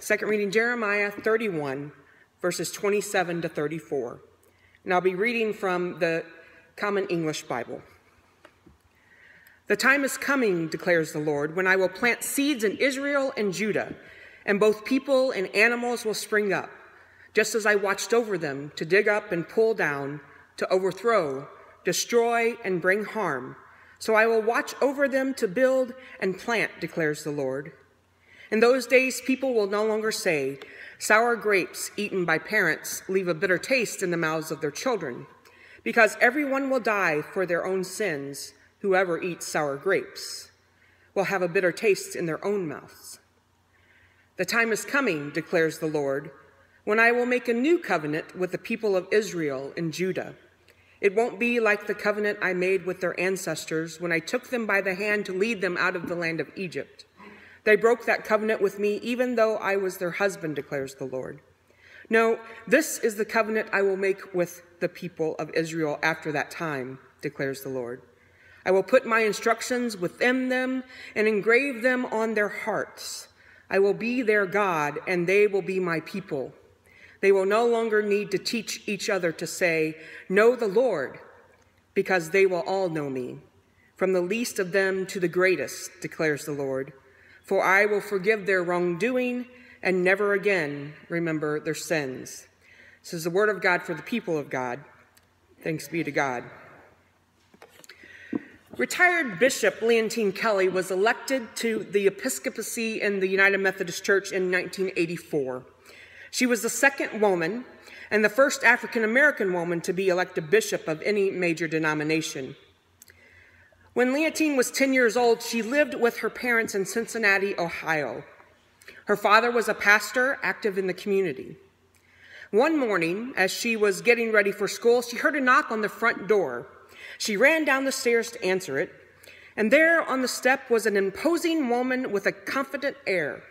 Second reading, Jeremiah 31, verses 27 to 34. And I'll be reading from the Common English Bible. The time is coming, declares the Lord, when I will plant seeds in Israel and Judah, and both people and animals will spring up, just as I watched over them to dig up and pull down, to overthrow, destroy, and bring harm. So I will watch over them to build and plant, declares the Lord. In those days, people will no longer say, Sour grapes eaten by parents leave a bitter taste in the mouths of their children, because everyone will die for their own sins Whoever eats sour grapes will have a bitter taste in their own mouths. The time is coming, declares the Lord, when I will make a new covenant with the people of Israel and Judah. It won't be like the covenant I made with their ancestors when I took them by the hand to lead them out of the land of Egypt. They broke that covenant with me, even though I was their husband, declares the Lord. No, this is the covenant I will make with the people of Israel after that time, declares the Lord. I will put my instructions within them and engrave them on their hearts. I will be their God, and they will be my people. They will no longer need to teach each other to say, Know the Lord, because they will all know me, from the least of them to the greatest, declares the Lord. For I will forgive their wrongdoing and never again remember their sins. This is the word of God for the people of God. Thanks be to God. Retired Bishop Leontine Kelly was elected to the episcopacy in the United Methodist Church in 1984. She was the second woman and the first African American woman to be elected bishop of any major denomination. When Leontine was 10 years old, she lived with her parents in Cincinnati, Ohio. Her father was a pastor active in the community. One morning, as she was getting ready for school, she heard a knock on the front door. She ran down the stairs to answer it, and there on the step was an imposing woman with a confident air.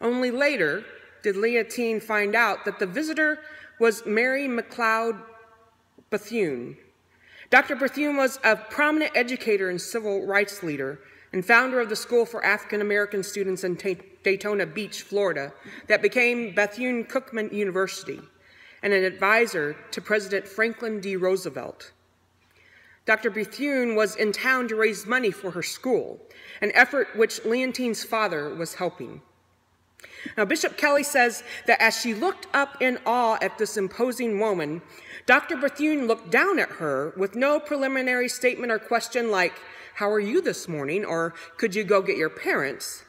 Only later did Leontine find out that the visitor was Mary McLeod Bethune. Dr. Bethune was a prominent educator and civil rights leader and founder of the School for African American Students in Daytona Beach, Florida, that became Bethune Cookman University, and an advisor to President Franklin D. Roosevelt. Dr. Bethune was in town to raise money for her school, an effort which Leontine's father was helping. Now, Bishop Kelly says that as she looked up in awe at this imposing woman, Dr. Bethune looked down at her with no preliminary statement or question like, How are you this morning? or Could you go get your parents?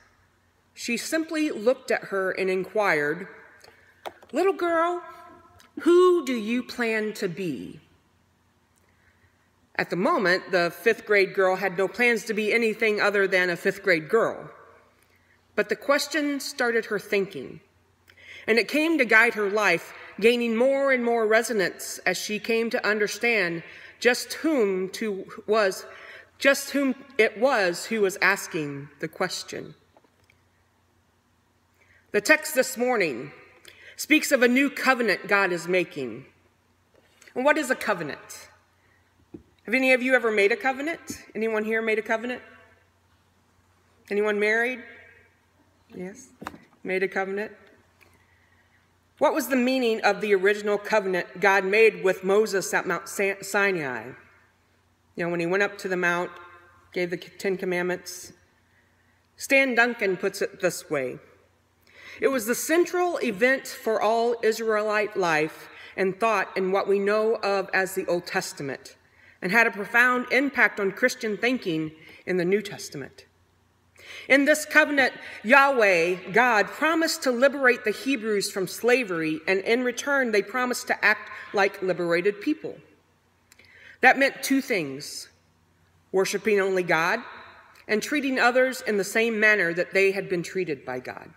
She simply looked at her and inquired, Little girl, who do you plan to be? At the moment, the fifth grade girl had no plans to be anything other than a fifth grade girl. But the question started her thinking, and it came to guide her life, gaining more and more resonance as she came to understand just whom to was just whom it was who was asking the question. The text this morning speaks of a new covenant God is making. And what is a covenant? Have any of you ever made a covenant? Anyone here made a covenant? Anyone married? Yes, made a covenant. What was the meaning of the original covenant God made with Moses at Mount Sinai? You know, when he went up to the mount, gave the Ten Commandments. Stan Duncan puts it this way It was the central event for all Israelite life and thought in what we know of as the Old Testament and had a profound impact on Christian thinking in the New Testament. In this covenant, Yahweh, God, promised to liberate the Hebrews from slavery, and in return, they promised to act like liberated people. That meant two things worshiping only God and treating others in the same manner that they had been treated by God.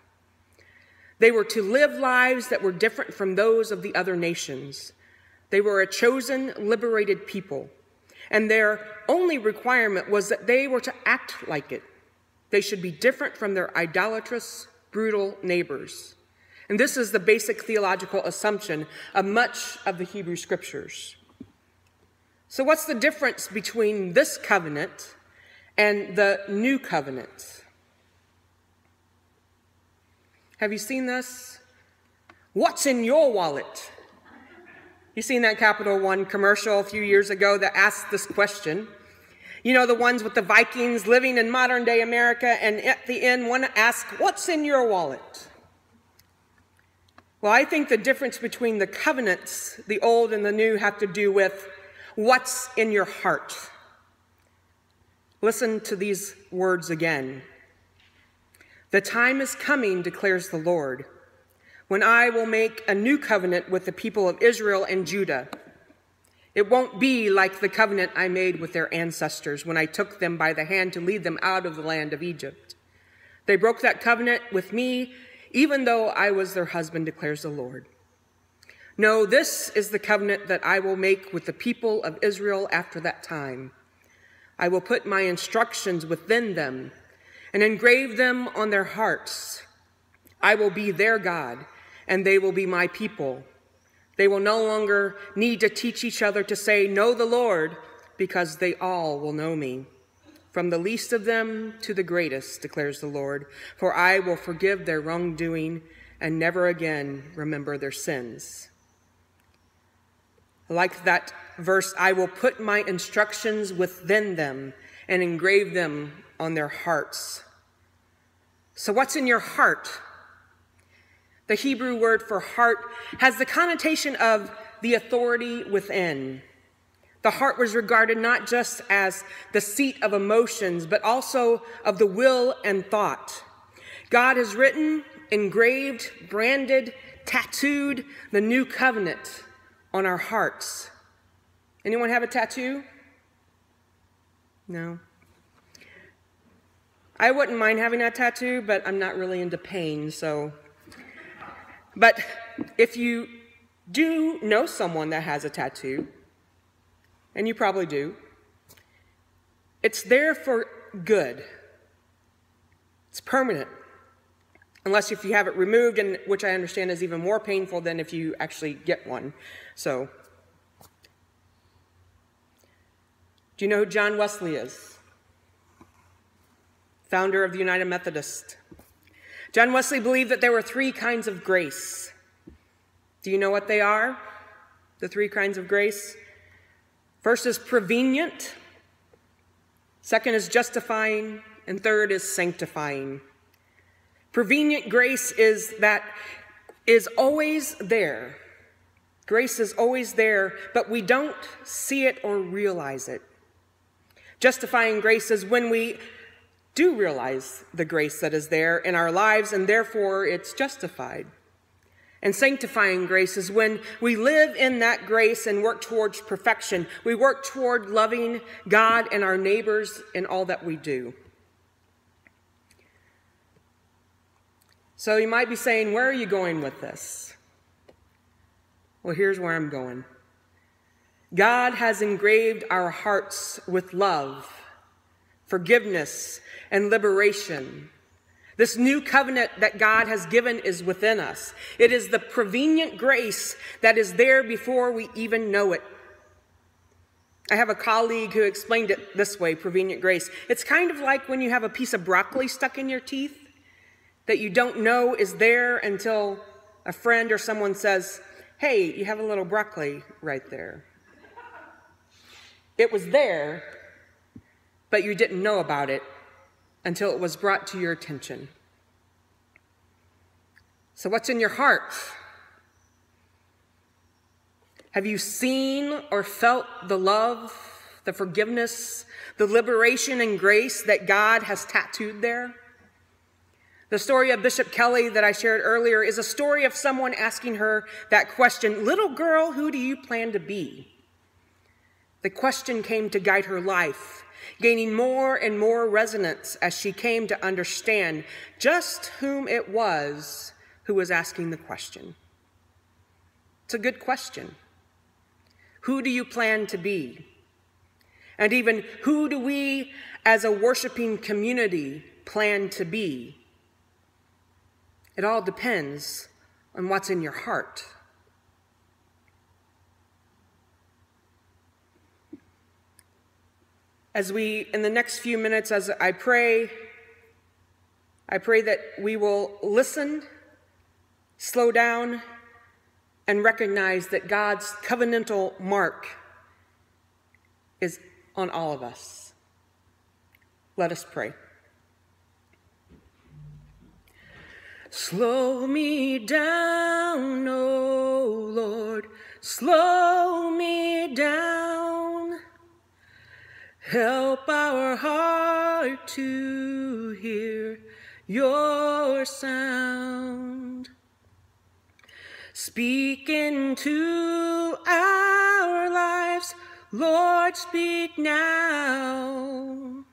They were to live lives that were different from those of the other nations. They were a chosen, liberated people and their only requirement was that they were to act like it. They should be different from their idolatrous, brutal neighbors. And this is the basic theological assumption of much of the Hebrew scriptures. So, what's the difference between this covenant and the new covenant? Have you seen this? What's in your wallet? You seen that Capital One commercial a few years ago that asked this question? You know, the ones with the Vikings living in modern day America, and at the end, one asks, What's in your wallet? Well, I think the difference between the covenants, the old and the new, have to do with what's in your heart. Listen to these words again. The time is coming, declares the Lord, when I will make a new covenant with the people of Israel and Judah. It won't be like the covenant I made with their ancestors when I took them by the hand to lead them out of the land of Egypt. They broke that covenant with me, even though I was their husband, declares the Lord. No, this is the covenant that I will make with the people of Israel after that time. I will put my instructions within them and engrave them on their hearts. I will be their God, and they will be my people. They will no longer need to teach each other to say, Know the Lord, because they all will know me. From the least of them to the greatest, declares the Lord, for I will forgive their wrongdoing and never again remember their sins. Like that verse, I will put my instructions within them and engrave them on their hearts. So, what's in your heart? The Hebrew word for heart has the connotation of the authority within. The heart was regarded not just as the seat of emotions, but also of the will and thought. God has written, engraved, branded, tattooed the new covenant on our hearts. Anyone have a tattoo? No. I wouldn't mind having that tattoo, but I'm not really into pain, so. But if you do know someone that has a tattoo, and you probably do, it's there for good. It's permanent. Unless if you have it removed, and which I understand is even more painful than if you actually get one. So, do you know who John Wesley is? Founder of the United Methodist. John Wesley believed that there were three kinds of grace. Do you know what they are? The three kinds of grace? First is prevenient, second is justifying, and third is sanctifying. Prevenient grace is that is always there. Grace is always there, but we don't see it or realize it. Justifying grace is when we do realize the grace that is there in our lives and therefore it's justified. And sanctifying grace is when we live in that grace and work towards perfection. We work toward loving God and our neighbors in all that we do. So you might be saying, Where are you going with this? Well, here's where I'm going. God has engraved our hearts with love, forgiveness, and liberation. This new covenant that God has given is within us. It is the prevenient grace that is there before we even know it. I have a colleague who explained it this way prevenient grace. It's kind of like when you have a piece of broccoli stuck in your teeth that you don't know is there until a friend or someone says, Hey, you have a little broccoli right there. It was there, but you didn't know about it until it was brought to your attention. So, what's in your heart? Have you seen or felt the love, the forgiveness, the liberation and grace that God has tattooed there? The story of Bishop Kelly that I shared earlier is a story of someone asking her that question Little girl, who do you plan to be? The question came to guide her life, gaining more and more resonance as she came to understand just whom it was who was asking the question. It's a good question. Who do you plan to be? And even who do we as a worshiping community plan to be? It all depends on what's in your heart. As we, in the next few minutes, as I pray, I pray that we will listen slow down, and recognize that God's covenantal mark is on all of us. Let us pray. Slow me down, O oh Lord, slow me down. Help our heart to hear your sound. Speak into our lives, Lord, speak now.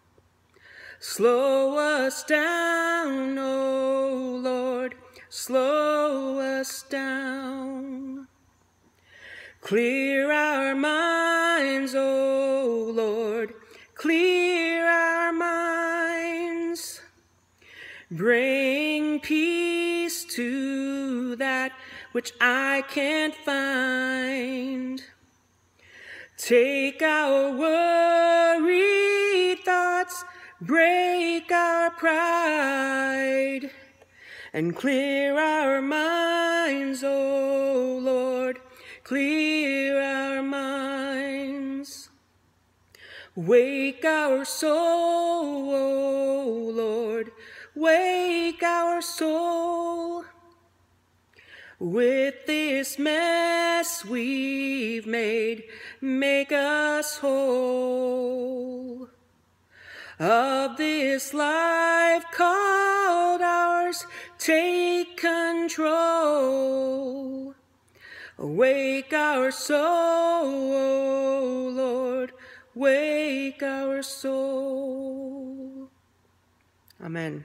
Slow us down, O Lord, slow us down. Clear our minds, O Bring peace to that which I can't find. Take our worried thoughts, break our pride, and clear our minds, O Lord, clear our minds. Wake our soul, O Lord, wake our soul. With this mess we've made, make us whole. Of this life called ours, take control. Wake our soul, Lord, wake our soul. Amen.